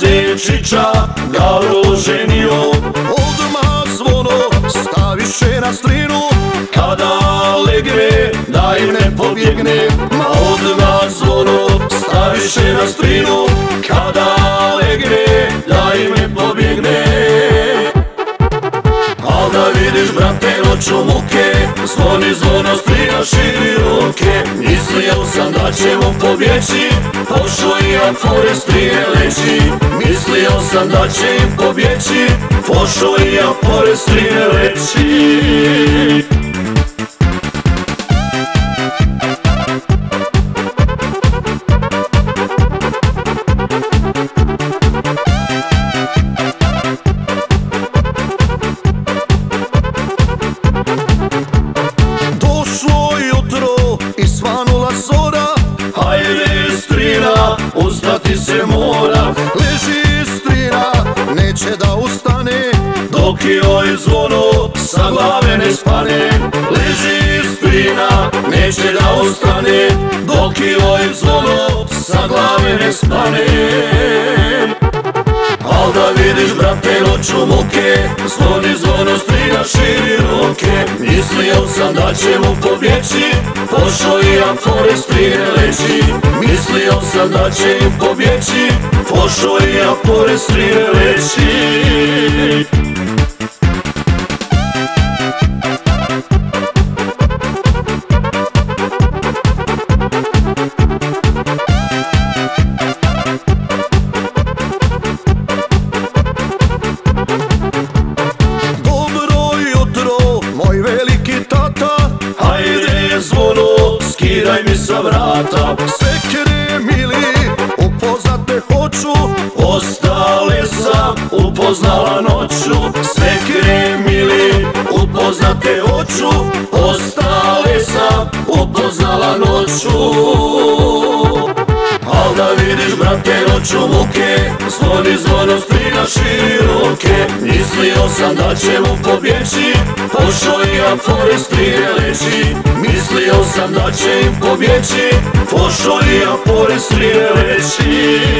se čiča Gavro ženio Odmah zvono staviše na strinu Kada legne da im ne pobjegne. Ma odmah zvono staviše na strinu Kada legne da im ne pobjegne. Al da vidiš brate noću muke Zvoni zvono strina širi ruke. Mislio sam da ćemo pobjeći Pošlo i ja forestrije leći. Mislio sam da će im pobjeći. Pošlo i ja forestrije ustati se mora. Leži strina, neće da ustane Dok joj zvono sa glave ne spane. Leži strina, neće da ustane Dok joj zvono sa glave ne spane. Al da vidiš brate noću muke Zvoni zvono ruke Mislio sam da ćemo pobjeći? Pošao i ja fore strine leći Mislio sam da će im pobjeći. Pošao i ja fore strine leći skidaj mi sa vrata. Sekre mili, upoznate hoću. Ostale sam upoznala noću. Sve kremili upoznate oču Ostale sam upoznala noću. Al da vidiš brate noću muke Zvoni zvono strina široke. Mislio sam da ćemo pobjeći. Pošao i ja fore strine leći će im pobjeći Pošao i ja fore strine leći